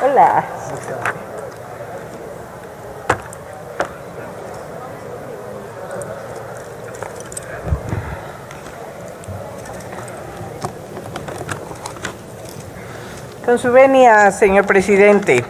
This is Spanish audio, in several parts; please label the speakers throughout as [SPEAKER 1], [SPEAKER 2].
[SPEAKER 1] Hola. Con su venia, señor presidente.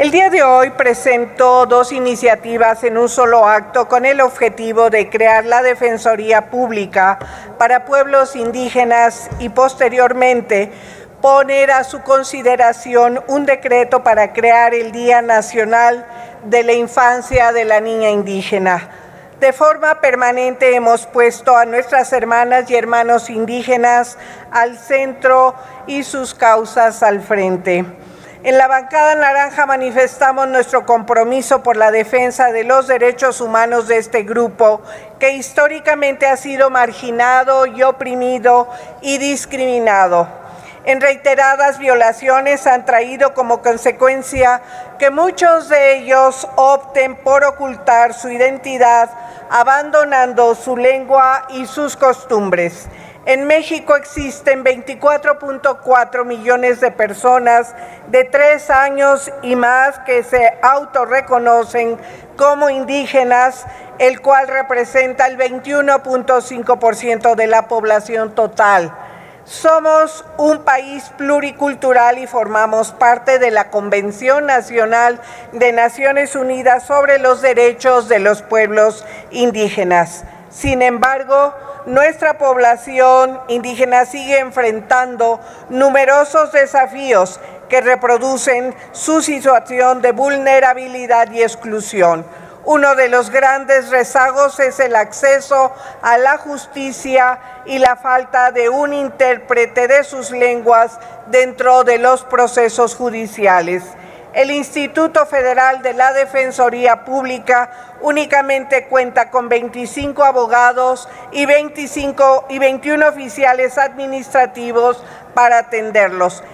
[SPEAKER 1] El día de hoy presento dos iniciativas en un solo acto con el objetivo de crear la Defensoría Pública para pueblos indígenas y posteriormente poner a su consideración un decreto para crear el Día Nacional de la Infancia de la Niña Indígena. De forma permanente hemos puesto a nuestras hermanas y hermanos indígenas al centro y sus causas al frente. En la bancada naranja manifestamos nuestro compromiso por la defensa de los derechos humanos de este grupo que históricamente ha sido marginado y oprimido y discriminado en reiteradas violaciones han traído como consecuencia que muchos de ellos opten por ocultar su identidad, abandonando su lengua y sus costumbres. En México existen 24.4 millones de personas de tres años y más que se autorreconocen como indígenas, el cual representa el 21.5% de la población total. Somos un país pluricultural y formamos parte de la Convención Nacional de Naciones Unidas sobre los Derechos de los Pueblos Indígenas. Sin embargo, nuestra población indígena sigue enfrentando numerosos desafíos que reproducen su situación de vulnerabilidad y exclusión. Uno de los grandes rezagos es el acceso a la justicia y la falta de un intérprete de sus lenguas dentro de los procesos judiciales. El Instituto Federal de la Defensoría Pública únicamente cuenta con 25 abogados y, 25, y 21 oficiales administrativos para atenderlos.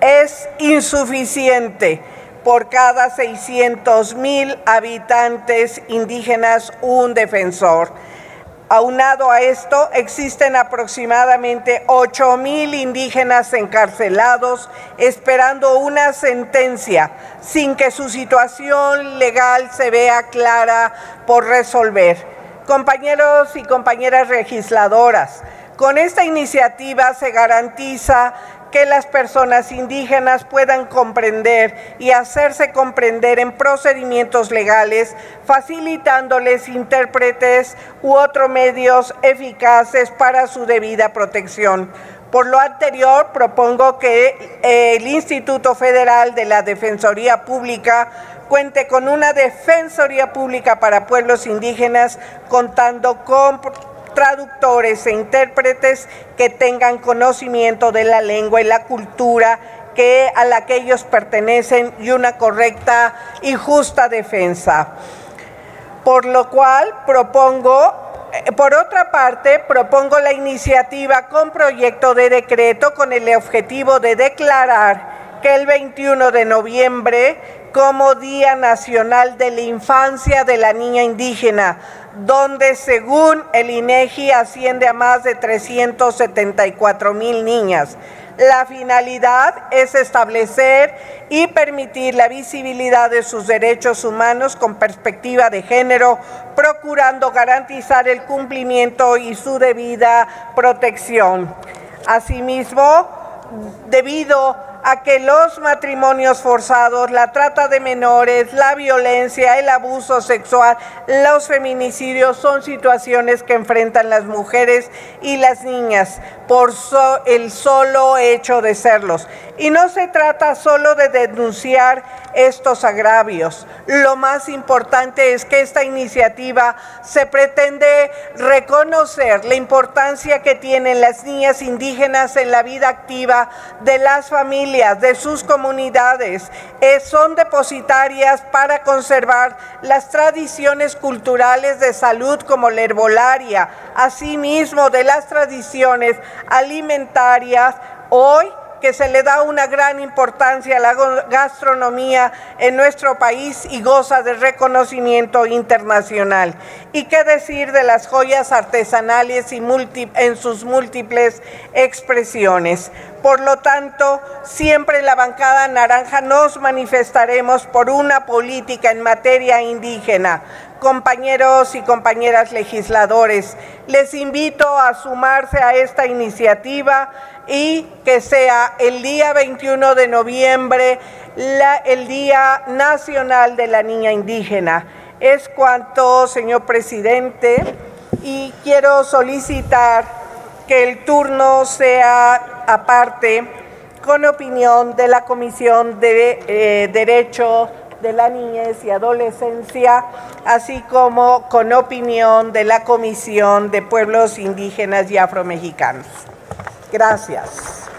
[SPEAKER 1] Es insuficiente por cada 600 mil habitantes indígenas un defensor. Aunado a esto, existen aproximadamente 8 mil indígenas encarcelados esperando una sentencia sin que su situación legal se vea clara por resolver. Compañeros y compañeras legisladoras, con esta iniciativa se garantiza que las personas indígenas puedan comprender y hacerse comprender en procedimientos legales, facilitándoles intérpretes u otros medios eficaces para su debida protección. Por lo anterior, propongo que el Instituto Federal de la Defensoría Pública cuente con una Defensoría Pública para pueblos indígenas contando con traductores e intérpretes que tengan conocimiento de la lengua y la cultura que a la que ellos pertenecen y una correcta y justa defensa. Por lo cual propongo eh, por otra parte, propongo la iniciativa con proyecto de decreto con el objetivo de declarar que el 21 de noviembre como Día Nacional de la Infancia de la Niña Indígena, donde según el INEGI asciende a más de 374 mil niñas. La finalidad es establecer y permitir la visibilidad de sus derechos humanos con perspectiva de género, procurando garantizar el cumplimiento y su debida protección. Asimismo, debido a que los matrimonios forzados, la trata de menores, la violencia, el abuso sexual, los feminicidios son situaciones que enfrentan las mujeres y las niñas por el solo hecho de serlos. Y no se trata solo de denunciar estos agravios. Lo más importante es que esta iniciativa se pretende reconocer la importancia que tienen las niñas indígenas en la vida activa de las familias, de sus comunidades. Eh, son depositarias para conservar las tradiciones culturales de salud como la herbolaria, asimismo de las tradiciones alimentarias. Hoy que se le da una gran importancia a la gastronomía en nuestro país y goza de reconocimiento internacional. ¿Y qué decir de las joyas artesanales y en sus múltiples expresiones? Por lo tanto, siempre en la bancada naranja nos manifestaremos por una política en materia indígena. Compañeros y compañeras legisladores, les invito a sumarse a esta iniciativa y que sea el día 21 de noviembre el Día Nacional de la Niña Indígena. Es cuanto, señor presidente, y quiero solicitar que el turno sea aparte con opinión de la Comisión de eh, Derecho de la Niñez y Adolescencia, así como con opinión de la Comisión de Pueblos Indígenas y Afromexicanos. Gracias.